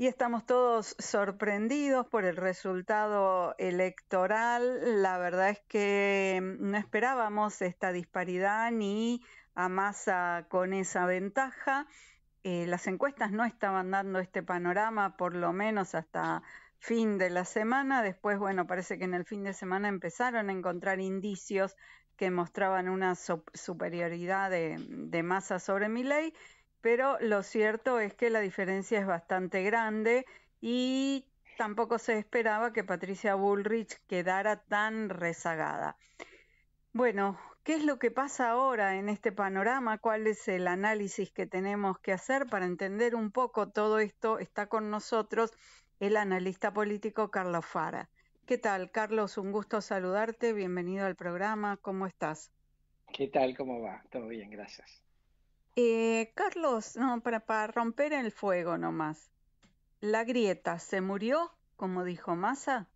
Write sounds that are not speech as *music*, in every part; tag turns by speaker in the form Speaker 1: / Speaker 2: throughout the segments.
Speaker 1: Y estamos todos sorprendidos por el resultado electoral. La verdad es que no esperábamos esta disparidad ni a Massa con esa ventaja. Eh, las encuestas no estaban dando este panorama, por lo menos hasta fin de la semana. Después, bueno, parece que en el fin de semana empezaron a encontrar indicios que mostraban una superioridad de, de Massa sobre Milley pero lo cierto es que la diferencia es bastante grande y tampoco se esperaba que Patricia Bullrich quedara tan rezagada. Bueno, ¿qué es lo que pasa ahora en este panorama? ¿Cuál es el análisis que tenemos que hacer para entender un poco todo esto? Está con nosotros el analista político Carlos Fara. ¿Qué tal, Carlos? Un gusto saludarte. Bienvenido al programa. ¿Cómo estás?
Speaker 2: ¿Qué tal? ¿Cómo va? Todo bien, gracias.
Speaker 1: Eh, Carlos, no, para, romper el fuego nomás. ¿La grieta se murió, como dijo Massa?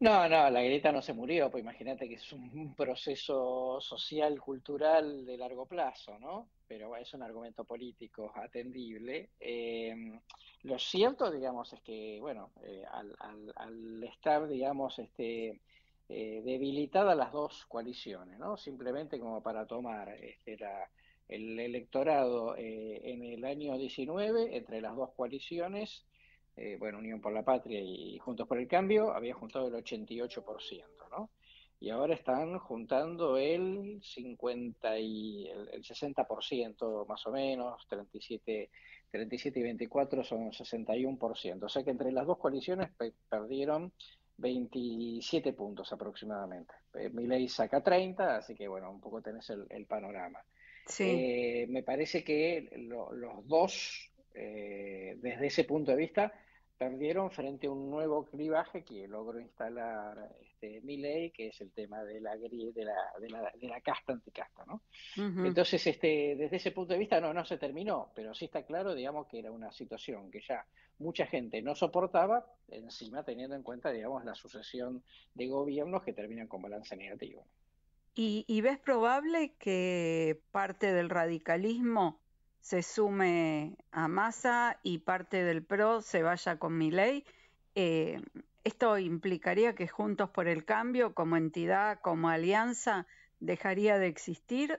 Speaker 2: No, no, la grieta no se murió, pues imagínate que es un proceso social, cultural de largo plazo, ¿no? Pero es un argumento político atendible. Eh, lo cierto, digamos, es que, bueno, eh, al, estar, digamos, este, eh, debilitadas las dos coaliciones, ¿no? Simplemente como para tomar este, la el electorado eh, en el año 19, entre las dos coaliciones, eh, bueno, Unión por la Patria y Juntos por el Cambio, había juntado el 88%, ¿no? Y ahora están juntando el 50 y el, 60% más o menos, 37, 37 y 24 son 61%. O sea que entre las dos coaliciones perdieron 27 puntos aproximadamente. Eh, mi ley saca 30, así que bueno, un poco tenés el panorama. Sí. Eh, me parece que lo, los dos, eh, desde ese punto de vista, perdieron frente a un nuevo clivaje que logró instalar este, Milley, que es el tema de la, de la, de la, de la casta anticasta. ¿no? Uh -huh. Entonces, este, desde ese punto de vista, no, no se terminó, pero sí está claro, digamos, que era una situación que ya mucha gente no soportaba, encima teniendo en cuenta, digamos, la sucesión de gobiernos que terminan con balance negativo.
Speaker 1: ¿Y, ¿Y, ves probable que parte del radicalismo se sume a Massa y parte del PRO se vaya con Milei? Eh, ¿Esto implicaría que Juntos por el Cambio, como entidad, como alianza, dejaría de existir?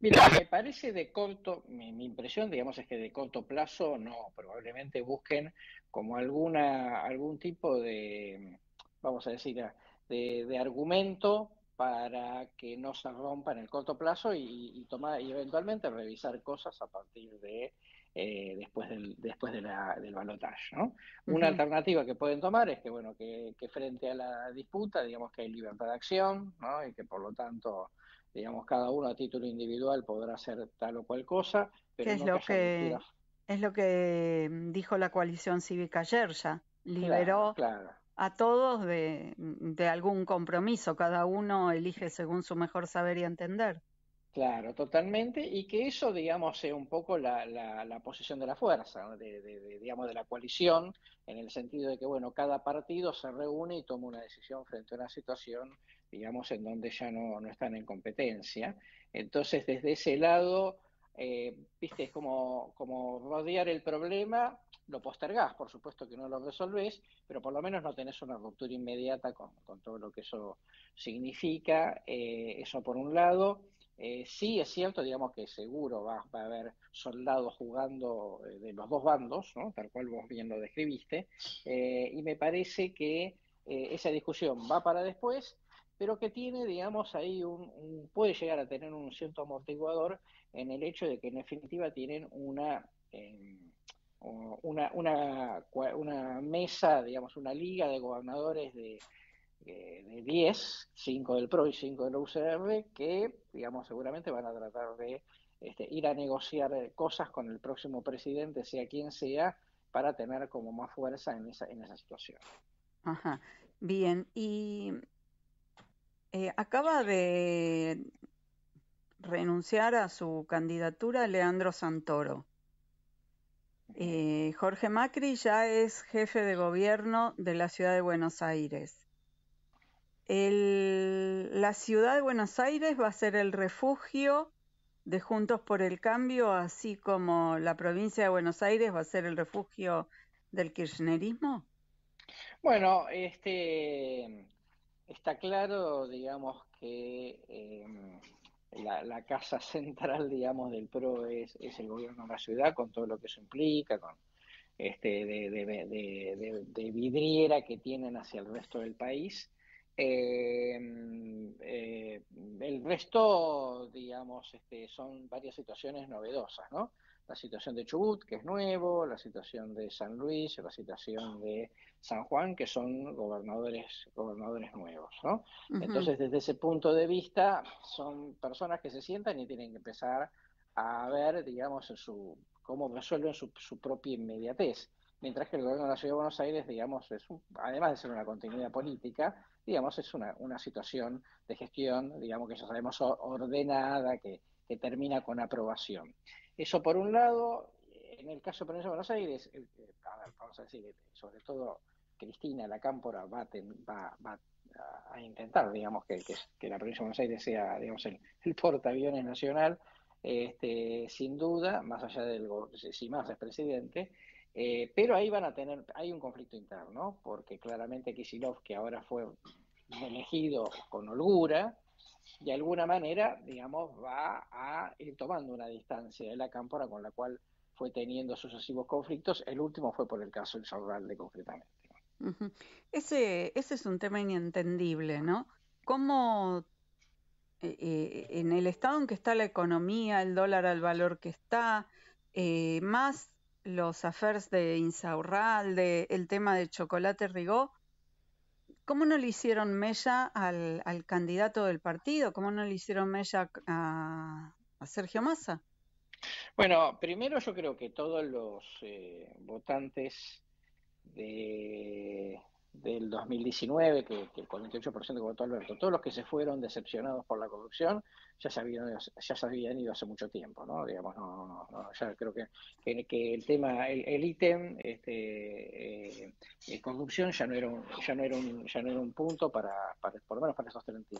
Speaker 2: Mira, me parece de corto, mi, impresión, digamos, es que de corto plazo no, probablemente busquen como alguna, algún tipo de, vamos a decir, de, de argumento para que no se rompa en el corto plazo y, y tomar y eventualmente revisar cosas a partir de eh, después del después de la, del balotaje, ¿no? Uh -huh. Una alternativa que pueden tomar es que bueno que, que, frente a la disputa digamos que hay libertad de acción, ¿no? Y que por lo tanto digamos cada uno a título individual podrá hacer tal o cual cosa,
Speaker 1: pero es no lo que, es lo que dijo la coalición cívica ayer ya liberó claro, claro a todos de, de, algún compromiso, cada uno elige según su mejor saber y entender.
Speaker 2: Claro, totalmente, y que eso, digamos, sea un poco la, posición de la fuerza, de, de, digamos, de la coalición, en el sentido de que, bueno, cada partido se reúne y toma una decisión frente a una situación, digamos, en donde ya no, no están en competencia. Entonces, desde ese lado, eh, viste, es como rodear el problema lo postergás, por supuesto que no lo resolvés, pero por lo menos no tenés una ruptura inmediata con, todo lo que eso significa, eh, eso por un lado. Eh, sí es cierto, digamos que seguro va, a haber soldados jugando eh, de los dos bandos, ¿no? tal cual vos bien lo describiste, y me parece que esa discusión va para después, pero que tiene, digamos, ahí un, un, puede llegar a tener un cierto amortiguador en el hecho de que en definitiva tienen una una, una, una mesa, digamos, una liga de gobernadores de, de 10, 5 del PRO y 5 del UCR, que, digamos, seguramente van a tratar de este, ir a negociar cosas con el próximo presidente, sea quien sea, para tener como más fuerza en esa, en esa situación.
Speaker 1: Ajá, bien, y eh, acaba de renunciar a su candidatura Leandro Santoro. Eh, Jorge Macri ya es jefe de gobierno de la ciudad de Buenos Aires. La ciudad de Buenos Aires va a ser el refugio de Juntos por el Cambio, así como la provincia de Buenos Aires va a ser el refugio del kirchnerismo?
Speaker 2: Bueno, este está claro, digamos, que em, la, casa *laughs* central, digamos, del PRO es, el gobierno de la ciudad, con todo lo que eso implica, con este de, vidriera que tienen hacia el resto del país. Em, eh, el resto, digamos, este, son varias situaciones novedosas, ¿no? la situación de Chubut, que es nuevo, la situación de San Luis, la situación de San Juan, que son gobernadores, gobernadores nuevos, ¿no? Entonces, desde ese punto de vista, son personas que se sientan y tienen que empezar a ver, digamos, su, cómo resuelven su, propia inmediatez. Mientras que el gobierno de la Ciudad de Buenos Aires, digamos, es además de ser una continuidad política, digamos, es una, una situación de gestión, digamos, que ya sabemos ordenada, que, que termina con aprobación. Eso por un lado, en el caso de Provincia de Buenos Aires, vamos a decir, sobre todo Cristina, la cámpora, va, va, a intentar, digamos, que, que, la Provincia de Buenos Aires sea, digamos, el, portaaviones nacional, este, sin duda, más allá del, si más es presidente, eh, pero ahí van a tener, hay un conflicto interno, porque claramente Kisilov, que ahora fue elegido con holgura, de alguna manera, digamos, va a ir tomando una distancia de la cámpora con la cual fue teniendo sucesivos conflictos. El último fue por el caso del de concretamente.
Speaker 1: ese, ese es un tema inentendible, ¿no? ¿Cómo eh, eh, en el estado en que está la economía, el dólar al valor que está, eh, más los affairs de Insaurralde, el tema de Chocolate Rigó, ¿Cómo no le hicieron mella al, candidato del partido? ¿Cómo no le hicieron mella a, Sergio Massa?
Speaker 2: Bueno, primero yo creo que todos los eh, votantes de, del 2019, que, el 48% que votó Alberto, todos los que se fueron decepcionados por la corrupción, ya se habían, ya se ido hace mucho tiempo, ¿no? Digamos, no, no, ya creo que, que, el tema, el, ítem, este, eh, eh, corrupción ya no era un, ya no era un, ya no era un punto para, para por lo menos para esos 30,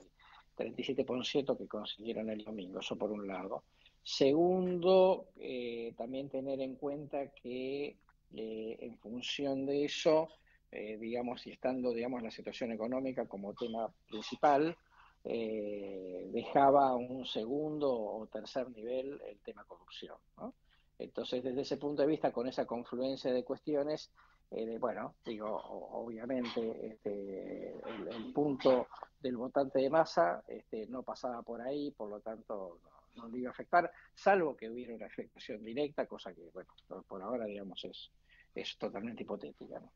Speaker 2: 37% que consiguieron el domingo, eso por un lado. Segundo, eh, también tener en cuenta que en función de eso, eh, digamos, y estando, digamos, la situación económica como tema principal, eh, dejaba un segundo o tercer nivel el tema corrupción. Entonces, desde ese punto de vista, con esa confluencia de cuestiones, eh, bueno, digo, obviamente este, el, punto del votante de masa este, no pasaba por ahí, por lo tanto no, no, le iba a afectar, salvo que hubiera una afectación directa, cosa que, bueno, por ahora, digamos, es, es totalmente hipotética. ¿no?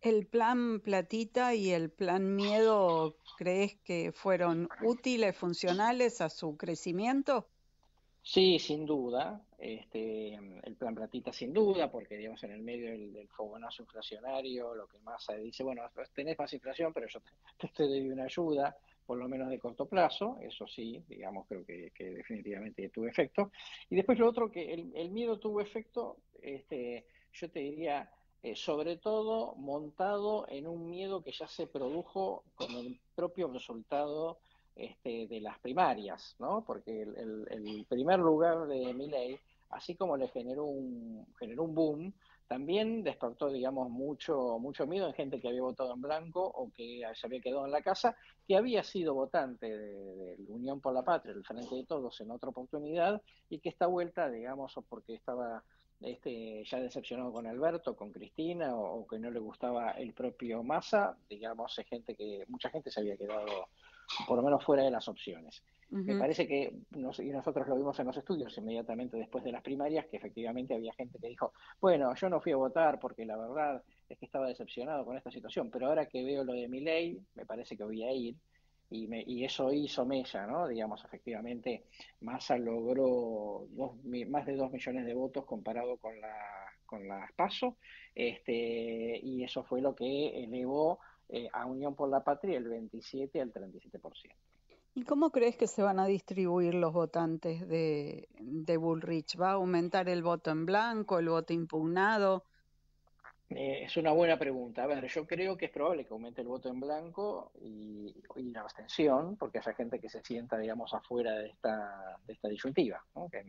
Speaker 1: ¿El plan platita y el plan miedo crees que fueron útiles, funcionales a su crecimiento?
Speaker 2: Sí, sin duda. Este, el plan platita sin duda, porque digamos en el medio del, fogonazo inflacionario, lo que más se dice, bueno, tenés más inflación, pero yo *laughs* te, doy una ayuda, por lo menos de corto plazo, eso sí, digamos, creo que, definitivamente tuvo efecto. Y después lo otro, que el, el miedo tuvo efecto, este, yo te diría, eh, sobre todo montado en un miedo que ya se produjo con el propio resultado este, de las primarias, ¿no? Porque el, primer lugar de Milley, así como le generó un, generó un boom, también despertó, digamos, mucho, mucho miedo en gente que había votado en blanco o que se había quedado en la casa, que había sido votante de, la Unión por la Patria, el Frente de Todos, en otra oportunidad, y que esta vuelta, digamos, porque estaba este, ya decepcionado con Alberto, con Cristina, o, que no le gustaba el propio Massa, digamos, es gente que, mucha gente se había quedado por lo menos fuera de las opciones. Me parece que, y nosotros lo vimos en los estudios inmediatamente después de las primarias, que efectivamente había gente que dijo, bueno, yo no fui a votar porque la verdad es que estaba decepcionado con esta situación, pero ahora que veo lo de mi ley, me parece que voy a ir y, me, y eso hizo Mella, ¿no? Digamos, efectivamente, Massa logró más de dos millones de votos comparado con la con las PASO, este, y eso fue lo que elevó eh, a Unión por la Patria el 27 al 37%.
Speaker 1: ¿Y cómo crees que se van a distribuir los votantes de, de Bullrich? ¿Va a aumentar el voto en blanco, el voto impugnado?
Speaker 2: Eh, es una buena pregunta. A ver, yo creo que es probable que aumente el voto en blanco y, la abstención, porque haya gente que se sienta, digamos, afuera de esta, de esta disyuntiva, Que,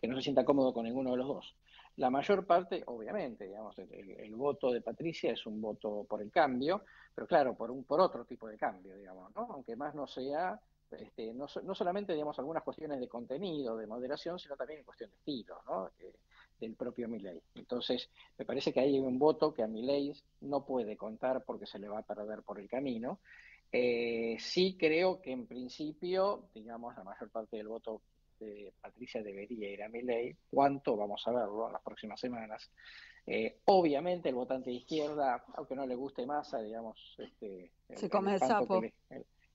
Speaker 2: que, no se sienta cómodo con ninguno de los dos. La mayor parte, obviamente, digamos, el, voto de Patricia es un voto por el cambio, pero claro, por, un, por otro tipo de cambio, digamos, ¿no? Aunque más no sea este, no, no, solamente digamos algunas cuestiones de contenido, de moderación, sino también en cuestión de estilo, ¿no? Del propio Milley. Entonces, me parece que hay un voto que a Milley no puede contar porque se le va a perder por el camino. Eh, sí creo que en principio, digamos, la mayor parte del voto de Patricia debería ir a Milley. ¿Cuánto? Vamos a verlo en las próximas semanas. Eh, obviamente el votante de izquierda, aunque no le guste masa, digamos, este,
Speaker 1: se come el, sapo.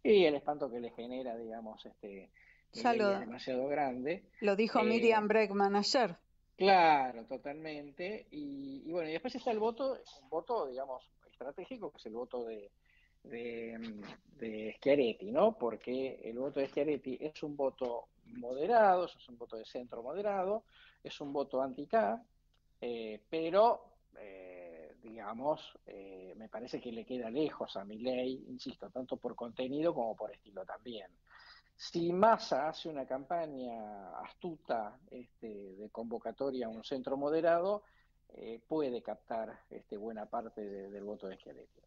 Speaker 2: y el espanto que le genera, digamos, este, ya lo, es demasiado grande.
Speaker 1: Lo dijo Miriam Bregman ayer.
Speaker 2: Claro, totalmente. Y, bueno, y después está el voto, un voto, digamos, estratégico, que es el voto de, de, Schiaretti, ¿no? Porque el voto de Schiaretti es un voto moderado, es un voto de centro moderado, es un voto anti-K, eh, pero, eh, digamos, eh, me parece que le queda lejos a mi ley, insisto, tanto por contenido como por estilo también. Si Massa hace una campaña astuta este, de convocatoria a un centro moderado, eh, puede captar este, buena parte del voto de Schiaretti.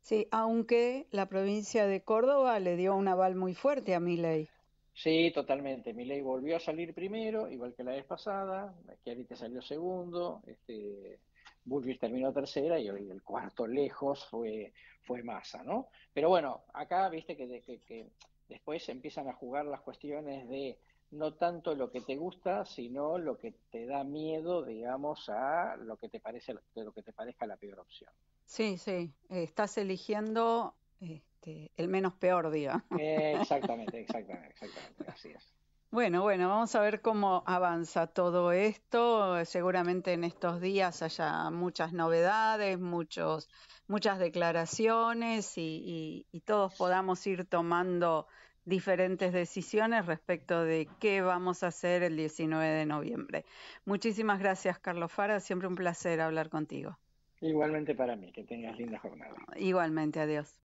Speaker 1: Sí, aunque la provincia de Córdoba le dio un aval muy fuerte a Milei.
Speaker 2: Sí, totalmente. Milei volvió a salir primero, igual que la vez pasada. Schiaretti salió segundo. Este, Bullrich terminó tercera y hoy el cuarto lejos fue, fue Massa, ¿no? Pero bueno, acá viste que, que, que después empiezan a jugar las cuestiones de no tanto lo que te gusta, sino lo que te da miedo, digamos, a lo que te parece, lo que te parezca la peor opción.
Speaker 1: Sí, sí, estás eligiendo este, el menos peor, diga.
Speaker 2: exactamente, exactamente, exactamente, así es.
Speaker 1: Bueno, bueno, vamos a ver cómo avanza todo esto. Seguramente en estos días haya muchas novedades, muchos, muchas declaraciones y, y todos podamos ir tomando diferentes decisiones respecto de qué vamos a hacer el 19 de noviembre. Muchísimas gracias, Carlos Fara. Siempre un placer hablar contigo.
Speaker 2: Igualmente para mí. Que tengas linda jornada.
Speaker 1: Igualmente. Adiós.